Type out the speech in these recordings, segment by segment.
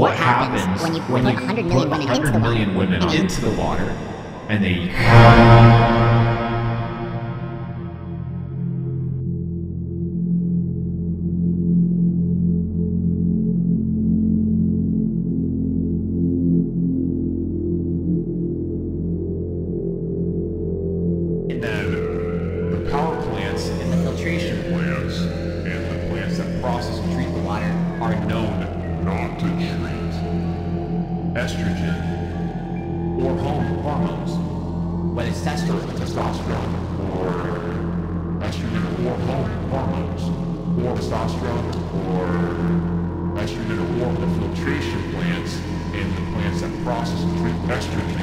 what happens when you when put you 100 million put women 100 into the water? women And- into the water and they And then the power plants and the filtration plants and the plants that process and treat the water are known not to treat estrogen or home hormones, whether it's testosterone, testosterone. Or estrogen or home hormones, or testosterone or estrogen or the filtration plants and the plants that process and treat estrogen.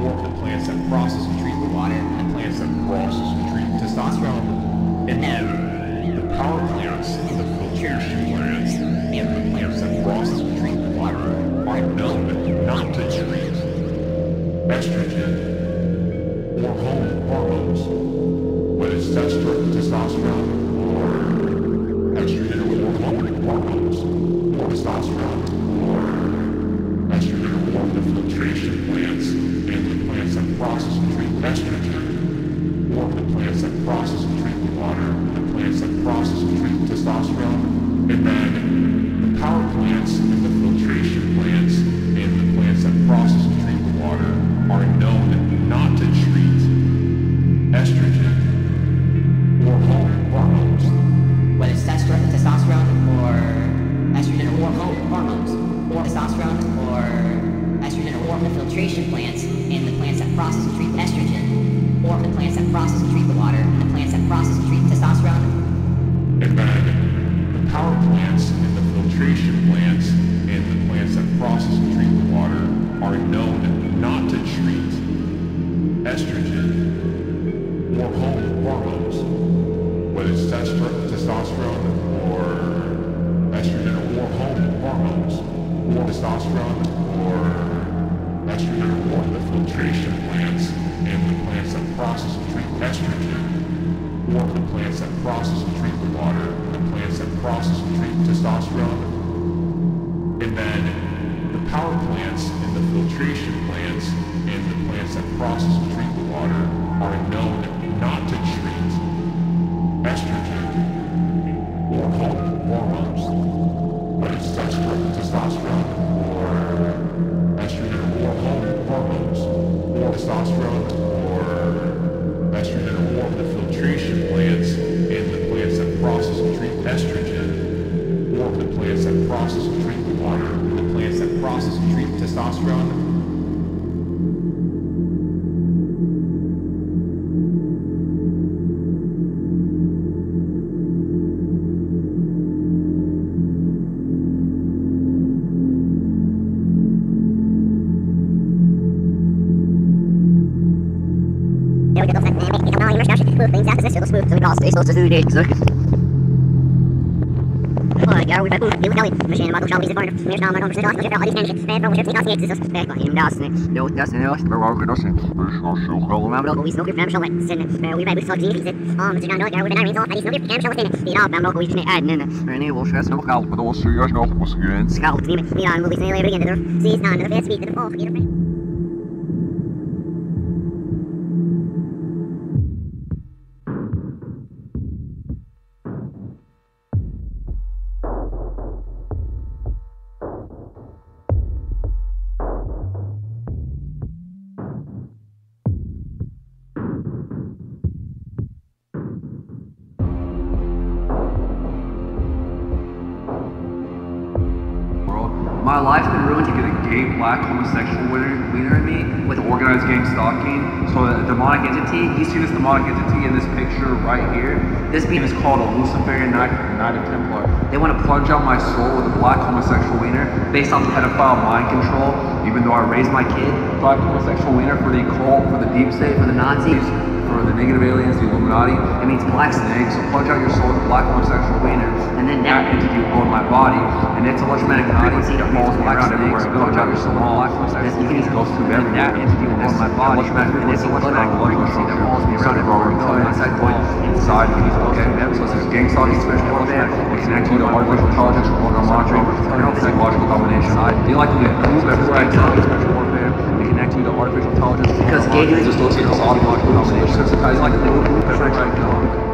Or the plants that process and treat the water, and the plants that process and treat testosterone, and then the power plants the filtration plants and the plants that process and treat estrogen or home hormones, whether it's testostero- testosterone or estrogen or home hormones, or testosterone or estrogen or the filtration plants and the plants that process and treat estrogen, or the plants that process and treat water, the plants that process and treat testosterone, filtration plants and the plants that process and treat estrogen, or the plants that process and treat the water, and the plants that process and treat testosterone, And the power plants and the filtration plants and the plants that process and treat the water are known not to treat estrogen or hormones, whether it's testosterone or estrogen or hormones, or testosterone or estrogen or the filtration plants and the plants that process and treat estrogen or the plants that process and treat the water, the plants that process and treat testosterone, and then the power plants and the filtration plants and the plants that process and testosterone or estrogen or the filtration plants and the plants that process and treat estrogen, or the plants that process and treat the water, the plants that process and treat testosterone. There we go, that's it. Make a million research. Move things out, this is smooth, so we can all stay so to do it. Oj, ja mówię, kurde, nie udały. Myślę, że ma dużo wizy, bo śmieszna, ma dużo sytuacji, że chodzi śmiesznie. Nie, proszę, nie kasnie, to jest pewnie jasne. No, jasne, no. Mam rogu i snuki prem szale, syn, we baby so dziś, um, czy no, ja mówię, na rinzo, a snuki prem szale, syn. I no, mam rogu i śmiesznie, a nie, nie. Nie, bo szes nog geld, maar dat was serieus nog was geen. Scout, nie, nie, ja mówię, że nie, nie, nie, sie ist an, der Fest, wie der Volk, jeder World. My life's been ruined to get a gay black homosexual winner, in me with organized gang stalking. So a demonic entity, you see this demonic entity in this picture right here. This being is called a Luciferian Knight, Knight of Templar. They want to plunge out my soul with a black homosexual wiener based off pedophile mind control. Even though I raised my kid, black homosexual wiener for the occult, for the deep state, for the Nazis, for the negative aliens, the Illuminati. It means black snake, so plunge out your soul with a black homosexual wiener, and then that entity will own my body, and it's electromagnetic frequency that around everywhere. So plunge out your soul with a black homosexual wiener, and that entity will own my body, and it's electromagnetic frequency that follows me around everywhere. The inside point inside. Okay, so this is gang stalking, spiritual warfare. It connects you to artificial intelligence, organ monitoring, and psychological domination. They like to get proof everywhere I go. Special warfare. They connect you to artificial intelligence. Because gaming with psychological domination. They like get proof everywhere I go.